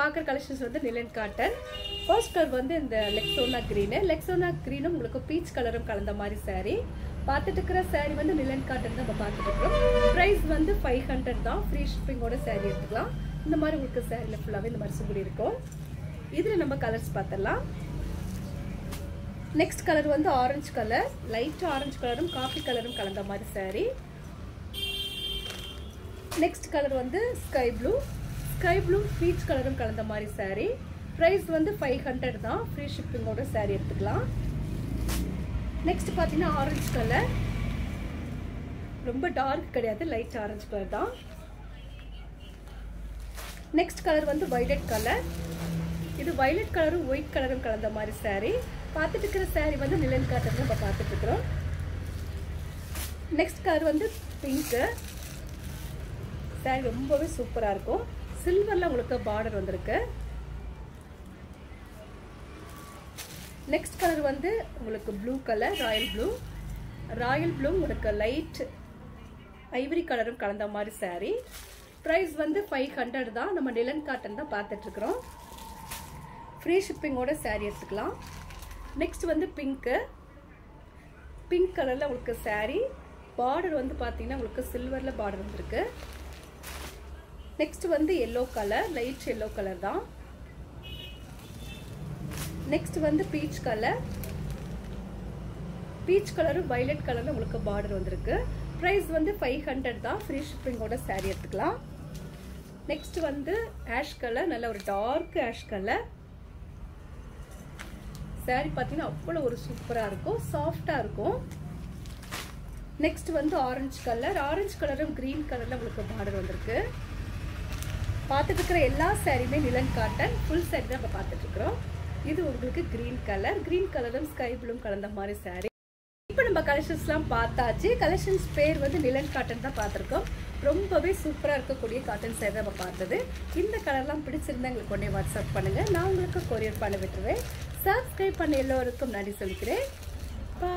பார்க்குற கலெக்ஷன்ஸ் வந்து நிலன் cotton first colour வந்து இந்த லெக்ஸோனா க்ரீனு லெக்ஸோனா க்ரீனும் உங்களுக்கு பீச் கலரும் கலந்த மாதிரி சாரீ பார்த்துட்டு இருக்கிற சாரீ வந்து நிலன் காட்டன் தான் நம்ம பார்த்துட்டு இருக்கிறோம். ப்ரைஸ் வந்து ஃபைவ் ஹண்ட்ரட் தான். ஃப்ரீ ஷிப்பிங்கோட சாரீ எடுத்துக்கலாம். இந்த மாதிரி உங்களுக்கு சாரியில் ஃபுல்லாகவே இந்த மாதிரி சுகுடி இருக்கும். இதில் நம்ம கலர்ஸ் பார்த்துடலாம். நெக்ஸ்ட் கலர் வந்து ஆரஞ்சு கலர் லைட் ஆரஞ்சு கலரும் காஃபி கலரும் கலந்த மாதிரி சாரீ நெக்ஸ்ட் கலர் வந்து sky blue sky blue peach கலரும் கலந்த மாதிரி சாரீ ப்ரைஸ் வந்து ஃபைவ் ஹண்ட்ரட் தான். ஃப்ரீ ஷிப்பிங்கோட சாரீ எடுத்துக்கலாம். நெக்ஸ்ட் பார்த்தீங்கன்னா ஆரஞ்சு கலர் ரொம்ப டார்க் கிடையாது லைட் ஆரஞ்சு கலர் தான். நெக்ஸ்ட் கலர் வந்து வைலட் கலர் இது வைலட் கலரும் ஒயிட் கலரும் கலந்த மாதிரி சாரீ பார்த்துட்டு இருக்கிற சாரீ வந்து நிலன் காட்டன் நம்ம பார்த்துட்டு இருக்கிறோம். நெக்ஸ்ட் கலர் வந்து பிங்க்கு saree ரொம்பவே சூப்பராக இருக்கும். சில்வரில் உங்களுக்கு பார்டர் வந்திருக்கு. நெக்ஸ்ட் கலர் வந்து உங்களுக்கு blue colour royal blue royal blue உங்களுக்கு லைட் ஐவரி கலரும் கலந்த மாதிரி saree. ப்ரைஸ் வந்து ஃபைவ் ஹண்ட்ரட் தான். நம்ம நிலன் காட்டன் தான் பார்த்துட்ருக்குறோம். ஃப்ரீ ஷிப்பிங்கோட saree எடுத்துக்கலாம். நெக்ஸ்ட் வந்து பிங்க்கு பிங்க் கலரில் உங்களுக்கு saree. பார்டர் வந்து பார்த்தீங்கன்னா உங்களுக்கு சில்வரில் பார்டர் வந்திருக்கு. நெக்ஸ்ட் வந்து yellow colour light yellow colour தான். நெக்ஸ்ட் வந்து பீச் கலர் பீச் கலரும் வைலட் கலரில் உங்களுக்கு பார்டர் வந்திருக்கு. ப்ரைஸ் வந்து ஃபைவ் ஹண்ட்ரட் தான். ஃப்ரீ ஷிப்பிங்கோட சேரீ எடுத்துக்கலாம். நெக்ஸ்ட் வந்து ஆஷ் கலர் நல்ல ஒரு டார்க் ஆஷ் கலர் saree பார்த்தீங்கன்னா அவ்வளோ ஒரு சூப்பராக இருக்கும். சாஃப்டாக இருக்கும். நெக்ஸ்ட் வந்து ஆரஞ்சு கலர் ஆரஞ்சு கலரும் க்ரீன் கலரில் உங்களுக்கு பார்டர் வந்திருக்கு. பார்த்துட்ருக்கிற எல்லா சாரியுமே நிலன் காட்டன். ஃபுல் saree தான் நம்ம பார்த்துட்டு இருக்கிறோம் இது உங்களுக்கு க்ரீன் கலர் க்ரீன் கலரும் ஸ்கை ப்ளூம் கலந்த மாதிரி சாரி இப்போ நம்ம கலெக்ஷன்ஸ்லாம் பார்த்தாச்சு. கலெக்ஷன்ஸ் பேர் வந்து நிலன் காட்டன் தான் பார்த்துருக்கோம். ரொம்பவே சூப்பராக இருக்கக்கூடிய காட்டன் சேர் நம்ம பார்த்தது. இந்த கலர்லாம் பிடிச்சிருந்தா எங்களுக்கு உடனே வாட்ஸ்அப் பண்ணுங்கள் நான் உங்களுக்கு கொரியர் பண்ண விட்டுருவேன். சப்ஸ்கிரைப் பண்ண எல்லோருக்கும் நன்றி சொல்கிறேன் பா